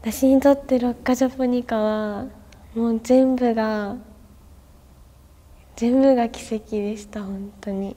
私にとって六ッカジャポニカはもう全部が全部が奇跡でした本当に。